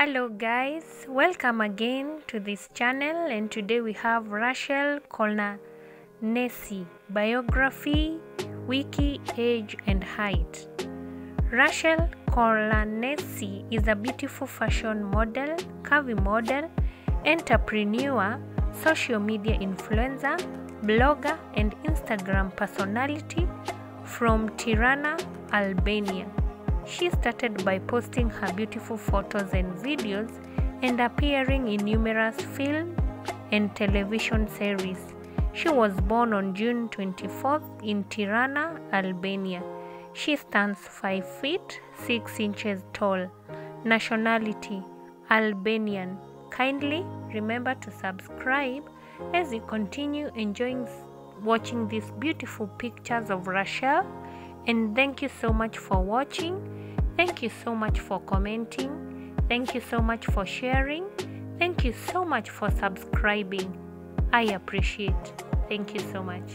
Hello guys, welcome again to this channel and today we have Rashel Kolaneci biography, wiki, age and height. Rashel Kolaneci is a beautiful fashion model, curvy model, entrepreneur, social media influencer, blogger and Instagram personality from Tirana, Albania. She started by posting her beautiful photos and videos and appearing in numerous film and television series. She was born on June 24th in Tirana, Albania. She stands 5 feet 6 inches tall. Nationality Albanian. Kindly remember to subscribe as you continue enjoying watching these beautiful pictures of Rashel and thank you so much for watching. Thank you so much for commenting. Thank you so much for sharing. Thank you so much for subscribing. I appreciate. Thank you so much